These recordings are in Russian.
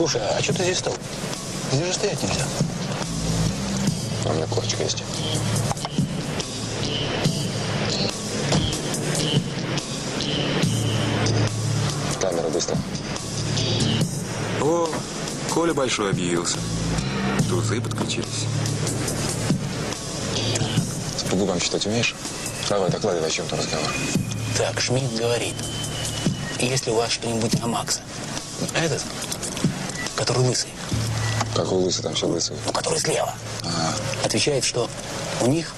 Слушай, а что ты здесь стал? Здесь же стоять нельзя. А у меня корочка есть. Камера быстро. О, Коля Большой объявился. Трусы подключились. По губам читать умеешь? Давай, докладывай, о чем там разговор. Так, Шмидт говорит, если у вас что-нибудь на Макса, этот, который лысый, Как у лысый, там все лысые. ну, который слева, Ага. отвечает, что у них,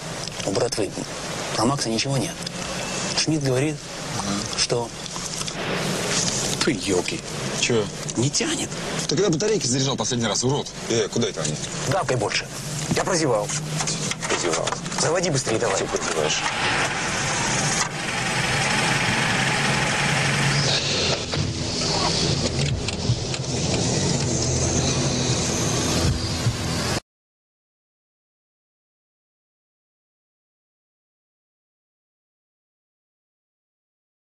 у братвы, про Макса ничего нет. Шмидт говорит, что Ты елки. Че? Не тянет. Ты когда батарейки заряжал последний раз, урод? Э, куда это они? Давкой больше. Я прозевал. Позевал. Заводи быстрее давай. Ты прозеваешь.